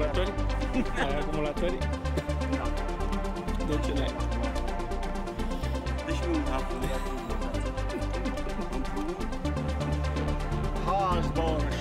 Accumulatori? Ai accumulatori? Da. De ce n-ai? Deci nu am accumulatori. Hasbro.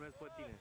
filmez pe tine.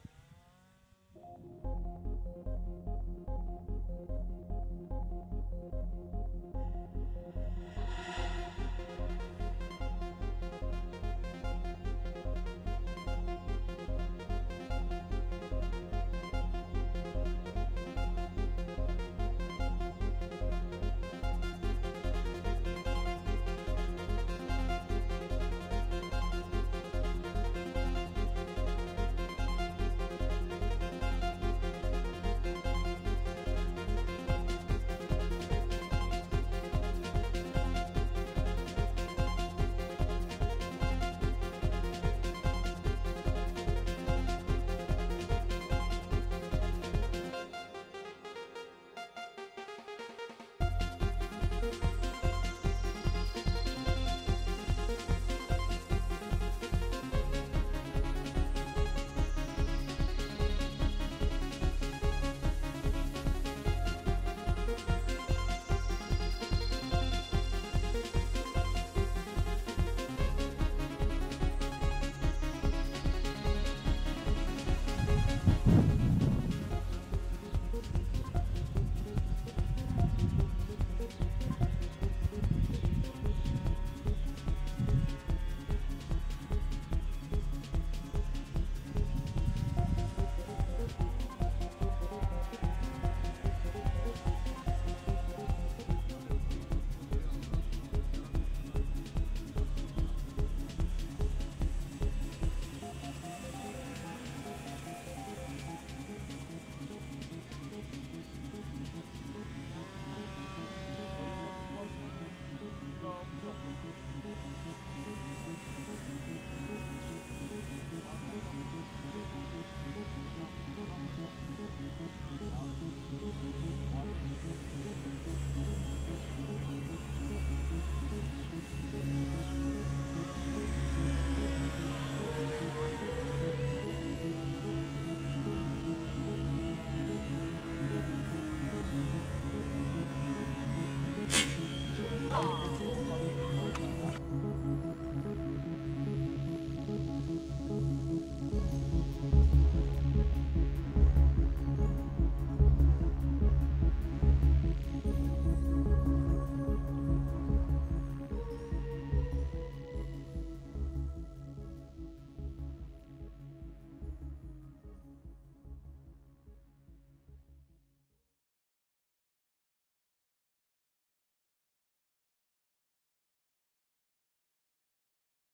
Aww.